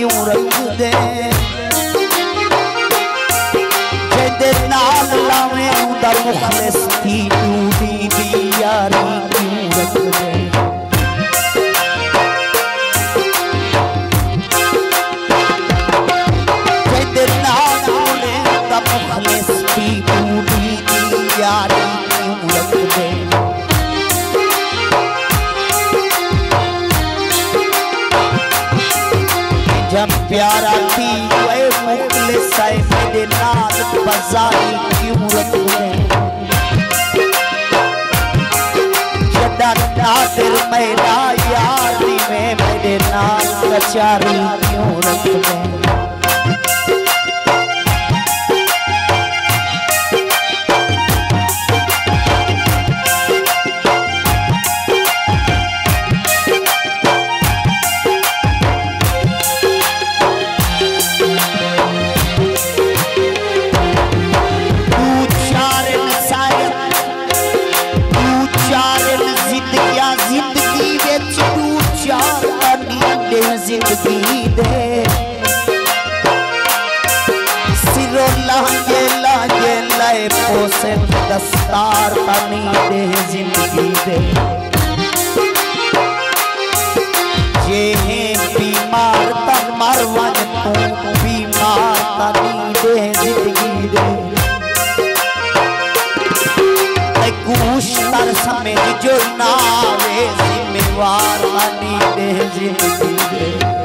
क्यों रख दे जेदे नाल लावे उदा मुखलिस थी टूटी दी जब प्यारा थी। वे मुकले साए मेरे नाल बजाई क्यों मुरत ने जदा नादिर मेरा यारी में मेरे नाल कचारी क्यों रख ज़िंदगी दे सिरो लांगे लांगे, लए पोसे दस्तार अनींदे ज़िंदगी दे। जे है बीमार तन तू बीमार तनी दे ज़िंदगी दे। जो नावे जिम्मेवार बनी दे ज़िंदगी